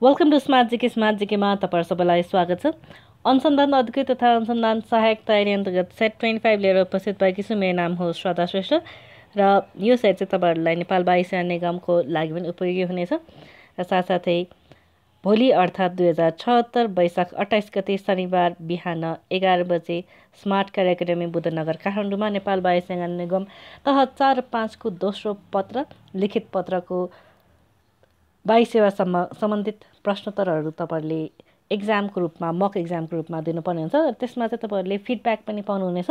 Welcome to smart GK smart जिकेमा तपाईँहरू सबैलाई स्वागत छ अनुसन्धान अधिकृत तथा अनुसन्धान सहायक तयारी अन्तर्गत सेट ट्वेन्टी फाइभ लिएर उपस्थित भएकी छु मेरो नाम हो श्रद्धा श्रेष्ठ र यो सेट चाहिँ तपाईँहरूलाई नेपाल वायुसेना निगमको लागि पनि उपयोगी हुनेछ र साथसाथै भोलि अर्थात् दुई हजार छहत्तर वैशाख अट्ठाइस गते शनिबार बिहान एघार बजे स्मार्ट कार्य एकाडेमी बुद्धनगर काठमाडौँमा नेपाल वायुसेना निगम तह चार पाँचको दोस्रो पत्र लिखित पत्रको वायु सेवासम्म सम्बन्धित प्रश्नोत्तरहरू तपाईँहरूले एक्जामको रूपमा मक एक्जामको रूपमा दिनुपर्ने हुन्छ। र त्यसमा चाहिँ तपाईँहरूले फिडब्याक पनि पाउनुहुनेछ।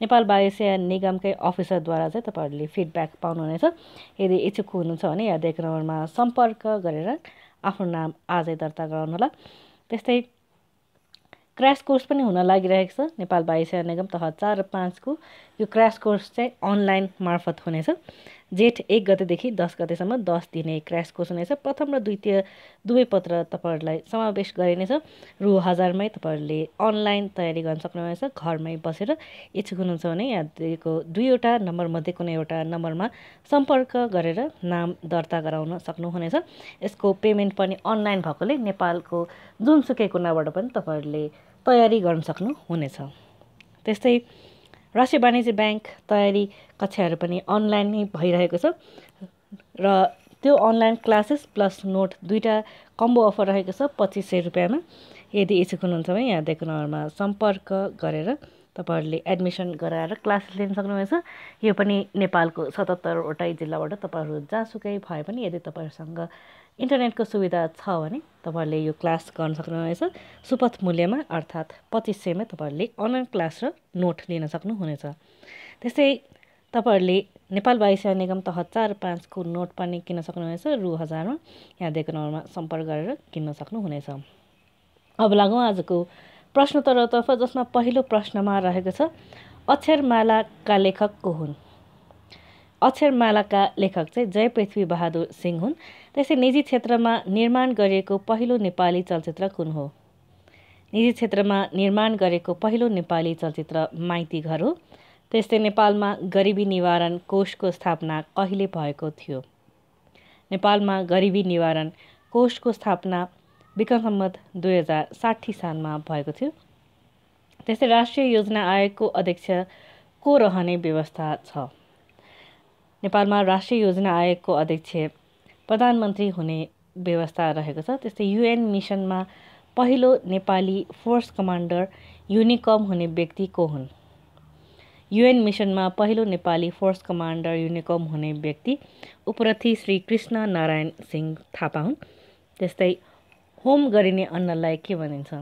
नेपाल वायुसेना निगमकै अफिसरद्वारा चाहिँ तपाईँहरूले फिडब्याक पाउनुहुनेछ। यदि इच्छुक हुनुहुन्छ भने दिएको नम्बरमा सम्पर्क गरेर आफ्नो नाम आजै दर्ता गराउनुहोला त्यस्तै क्रास कोर्स पनि हुन लागिरहेको छ। नेपाल वायुसेना निगम तह चार पाँचको यो क्रास कोर्स चाहिँ अनलाइन मार्फत हुनेछ। जेठ एक गतेदेखि दस गतेसम्म दस दिने क्रास कोर्स हुनेछ प्रथम र द्वितीय दुवै पत्र तपाईँहरूलाई समावेश गरिनेछ। रु हजारमै तपाईँहरूले अनलाइन तयारी गर्न सक्नुहुनेछ। घरमै बसेर इच्छुक हुनुहुन्छ भने यहाँ दिएको दुईवटा नम्बरमध्ये कुनै एउटा नम्बरमा सम्पर्क गरेर नाम दर्ता गराउन सक्नुहुनेछ। यसको पेमेन्ट पनि अनलाइन भएकोले नेपालको जुनसुकै कुनाबाट पनि तपाईँहरूले तयारी गर्न सक्नुहुनेछ। त्यस्तै राष्ट्रिय वाणिज्य ब्याङ्क तयारी कक्षाहरू पनि अनलाइन नै भइरहेको छ। र त्यो अनलाइन क्लासेस प्लस नोट दुईवटा कम्बो अफर रहेको छ पच्चिस सय रुपियाँमा। यदि इच्छुक हुनुहुन्छ भने यहाँ दिएको नम्बरमा सम्पर्क गरेर तपाईँहरूले एडमिसन गराएर क्लासेस लिन सक्नुहुनेछ यो पनि नेपालको सतहत्तरवटै जिल्लाबाट तपाईँहरू जहाँसुकै भए पनि यदि तपाईँहरूसँग इन्टरनेटको सुविधा छ भने तपाईँहरूले यो क्लास गर्न सक्नुहुनेछ सुपथ मूल्यमा अर्थात् पच्चिस सयमा तपाईँहरूले अनलाइन क्लास र नोट लिन सक्नुहुनेछ। त्यस्तै तपाईँहरूले नेपाल वायुसेना निगम तह चार पाँचको नोट पनि किन्न सक्नुहुनेछ। रु हजारमा यहाँ दिएको नम्बरमा सम्पर्क गरेर किन्न सक्नुहुनेछ। अब लागौँ आजको प्रश्नोत्तरतर्फ जसमा पहिलो प्रश्नमा रहेको छ अक्षरमालाका लेखक को हुन्। अक्षरमालाका लेखक चाहिँ जय पृथ्वी बहादुर सिंह हुन्। त्यसै निजी क्षेत्रमा निर्माण गरिएको पहिलो नेपाली चलचित्र कुन हो? निजी क्षेत्रमा निर्माण गरेको पहिलो नेपाली चलचित्र माइती घर हो। त्यस्तै नेपालमा गरिबी निवारण कोषको स्थापना कहिले भएको थियो? नेपालमा गरिबी निवारण कोषको स्थापना विक्रम सम्मत दुई हजार साठी सालमा भएको थियो। त्यस्तै राष्ट्रिय योजना आयोगको अध्यक्ष को रहने व्यवस्था छ? नेपालमा राष्ट्रिय योजना आयोगको अध्यक्ष प्रधानमन्त्री हुने व्यवस्था रहेको छ। त्यस्तै युएन मिसनमा पहिलो नेपाली फोर्स कमान्डर युनिकम हुने व्यक्ति को हुन्? युएन मिसनमा पहिलो नेपाली फोर्स कमान्डर युनिकम हुने व्यक्ति उपरथी श्री कृष्ण नारायण सिंह थापा हुन्। त्यस्तै होम गरिने अन्नलाई के भनिन्छ?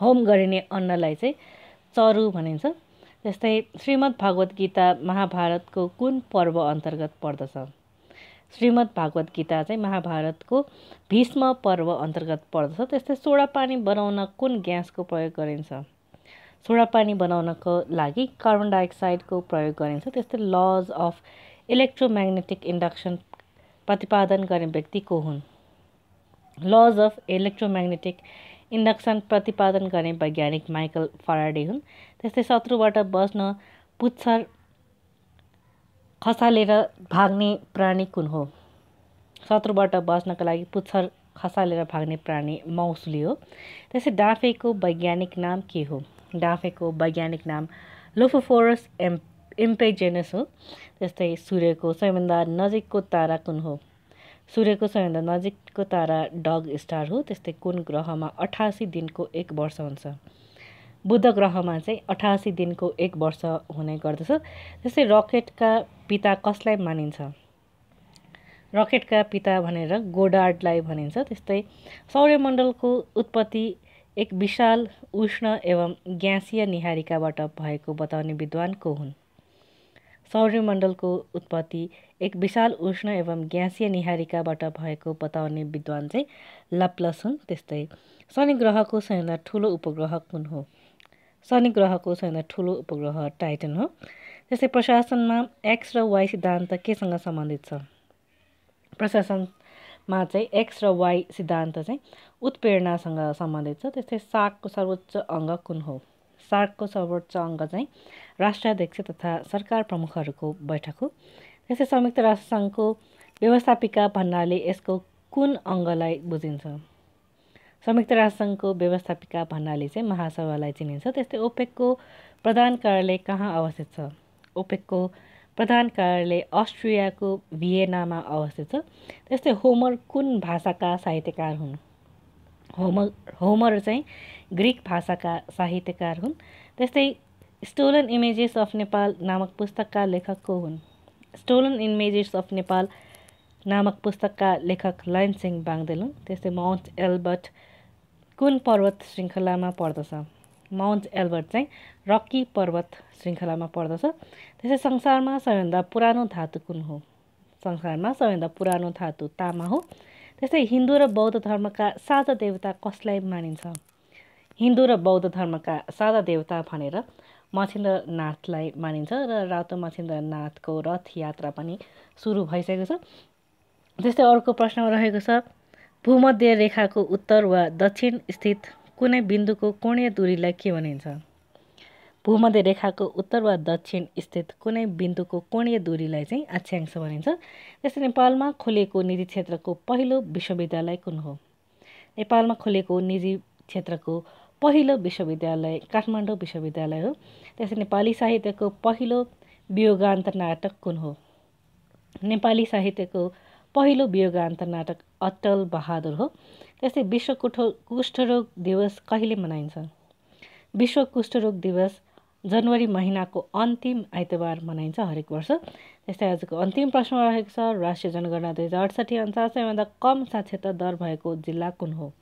होम गरिने अन्नलाई चाहिँ चरु भनिन्छ। त्यस्तै श्रीमद् भागवत गीता महाभारतको कुन पर्व अन्तर्गत पर्दछ? श्रीमद् भागवत गीता चाहिँ महाभारतको भीष्म पर्व अन्तर्गत पर्दछ। त्यस्तै सोडा पानी बनाउन कुन ग्यासको प्रयोग गरिन्छ? सोडा पानी बनाउनको लागि कार्बन डाइअक्साइडको प्रयोग गरिन्छ। त्यस्तै लज अफ इलेक्ट्रोम्याग्नेटिक इन्डक्सन प्रतिपादन गर्ने व्यक्ति को हुन्? लज अफ इलेक्ट्रोम्याग्नेटिक इन्डक्सन प्रतिपादन गर्ने वैज्ञानिक माइकल फराडे हुन्। त्यस्तै शत्रुबाट बस्न पुच्छर खसालेर भाग्ने प्राणी कुन हो? शत्रुबाट बस्नका लागि पुच्छर खसालेर भाग्ने प्राणी मौसुली हो। त्यसै डाँफेको वैज्ञानिक नाम के हो? डाँफेको वैज्ञानिक नाम लोफोफोरस एम इम्पेजेनस हो। त्यस्तै सूर्यको सबैभन्दा नजिकको तारा कुन हो? सूर्यको सबैभन्दा नजिकको तारा डग स्टार हो। त्यस्तै कुन ग्रहमा अठासी दिनको एक वर्ष हुन्छ? बुध ग्रहमा चाहिँ अठासी दिनको एक वर्ष हुने गर्दछ। त्यस्तै रकेटका पिता कसलाई मानिन्छ? रकेटका पिता भनेर गोडार्डलाई भनिन्छ। त्यस्तै सौर्यमण्डलको उत्पत्ति एक विशाल उष्ण एवं ग्यासीय निहारिकाबाट भएको बताउने विद्वान को हुन्। सौर्यमण्डलको उत्पत्ति एक विशाल उष्ण एवं ग्यासीय निहारिकाबाट भएको बताउने विद्वान चाहिँ लप्लस हुन् त्यस्तै। शनि ग्रहको सबैभन्दा ठुलो उपग्रह कुन हो? शनि ग्रहको सबैभन्दा ठुलो उपग्रह टाइटन हो। त्यस्तै प्रशासनमा एक्स र वाइ सिद्धान्त केसँग सम्बन्धित छ? प्रशासनमा चाहिँ एक्स र वाइ सिद्धान्त चाहिँ उत्प्रेरणासँग सम्बन्धित छ। त्यस्तै सागको सर्वोच्च अङ्ग कुन हो? सार्कको सर्वोच्च अङ्ग चाहिँ राष्ट्राध्यक्ष तथा सरकार प्रमुखहरूको बैठक हो। त्यस्तै संयुक्त राष्ट्रसङ्घको व्यवस्थापिका भन्नाले यसको कुन अङ्गलाई बुझिन्छ? संयुक्त राष्ट्रसङ्घको व्यवस्थापिका भन्नाले चाहिँ महासभालाई चिनिन्छ। त्यस्तै ओपेकको प्रधान कार्यालय कहाँ अवस्थित छ? ओपेकको प्रधान कार्यालय अस्ट्रियाको भिएनामा अवस्थित छ। त्यस्तै होमर कुन भाषाका साहित्यकार हुन्? होमर होमर चाहिँ ग्रिक भाषाका साहित्यकार हुन्। त्यस्तै स्टोलन इमेजेस अफ नेपाल नामक पुस्तकका लेखक हुन्। स्टोलन इमेजेस अफ नेपाल नामक पुस्तकका लेखक लयनसिंह बाङ्देल हुन्। त्यस्तै माउन्ट एल्बर्ट कुन पर्वत श्रृङ्खलामा पर्दछ? माउन्ट एल्बर्ट चाहिँ रक्की पर्वत श्रृङ्खलामा पर्दछ। त्यस्तै संसारमा सबैभन्दा पुरानो धातु कुन हो? संसारमा सबैभन्दा पुरानो धातु तामा हो। त्यस्तै हिन्दू र बौद्ध धर्मका साझा देवता कसलाई मानिन्छ? हिन्दू र बौद्ध धर्मका साझा देवता भनेर मछिन्द्रनाथलाई मानिन्छ र रातो मछिन्द्रनाथको रथ यात्रा पनि सुरु भइसकेको छ। त्यस्तै अर्को प्रश्नमा रहेको छ भूमध्य रेखाको उत्तर वा दक्षिण स्थित कुनै बिन्दुको कोणीय दूरीलाई के भनिन्छ? भूमध्य रेखाको उत्तर वा दक्षिण स्थित कुनै बिन्दुको कोणीय दूरीलाई चाहिँ अक्षांश भनिन्छ। त्यस्तै नेपालमा खोलिएको निजी क्षेत्रको पहिलो विश्वविद्यालय कुन हो? नेपालमा खोलेको निजी क्षेत्रको पहिलो विश्वविद्यालय काठमाडौँ विश्वविद्यालय हो। त्यसै नेपाली साहित्यको पहिलो वियोगान्त नाटक कुन हो? नेपाली साहित्यको पहिलो वियोगान्त नाटक अटल बहादुर हो। त्यस्तै विश्व कुठो कुष्ठरोग दिवस कहिले मनाइन्छ? विश्व कुष्ठरोग दिवस जनवरी महिनाको अन्तिम आइतबार मनाइन्छ हरेक वर्ष। त्यस्तै आजको अन्तिम प्रश्न रहेको छ राष्ट्रिय जनगणना दुई हजार अडसठी अनुसार सबैभन्दा कम साक्षरता दर भएको जिल्ला कुन हो?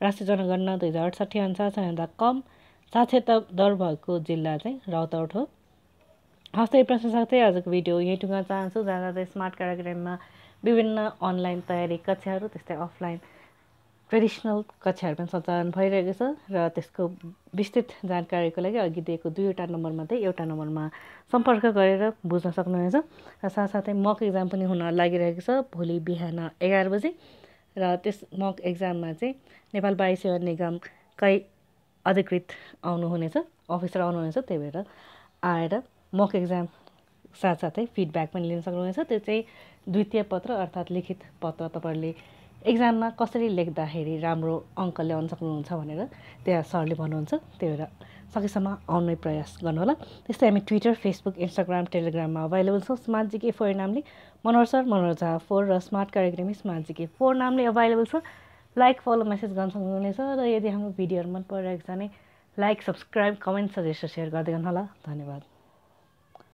राष्ट्रिय जनगणना दुई हजार अठसट्ठी अनुसार सबैभन्दा कम साक्षरता दर भएको जिल्ला चाहिँ राउतौट हो। हस्तै प्रश्न साथै आजको भिडियो यहीँ टुङ्गा चाहन्छु। जहाँ जाँदै स्मार्ट कार्यक्रममा विभिन्न अनलाइन तयारी कक्षाहरू त्यस्तै अफलाइन ट्रेडिसनल कक्षाहरू पनि सञ्चालन भइरहेको छ र त्यसको विस्तृत जानकारीको लागि अघि दिएको दुईवटा नम्बरमध्ये एउटा नम्बरमा सम्पर्क गरेर बुझ्न सक्नुहुनेछ र साथसाथै मक इक्जाम पनि हुन लागिरहेको छ भोलि बिहान एघार बजी र त्यस मक एक्जाममा चाहिँ नेपाल वायु सेवा निगमकै अधिकृत आउनुहुनेछ अफिसर आउनुहुनेछ त्यही भएर आएर मक एक्जाम साथसाथै फिडब्याक पनि लिन सक्नुहुनेछ। त्यो चाहिँ द्वितीय पत्र अर्थात् लिखित पत्र तपाईँहरूले एक्जाममा कसरी लेख्दाखेरि राम्रो अङ्क ल्याउन सक्नुहुन्छ भनेर त्यहाँ सरले भन्नुहुन्छ त्यही भएर सकेसम्म आउने प्रयास गर्नुहोला। त्यस्तै हामी ट्विटर फेसबुक इन्स्टाग्राम टेलिग्राममा अभाइलेबल छौँ। स्मार्ट जिके फोर नामले मनोहर सर मनोहर झा फोर र स्मार्ट कार्यक्रमी स्मार्ट जिके फोर नामले अभाइलेबल छ। लाइक फलो मेसेज गर्न सक्नुहुनेछ र यदि हाम्रो भिडियोहरू मन परिरहेको छ भने like subscribe comment suggest share गर्दै गर्नुहोला। धन्यवाद।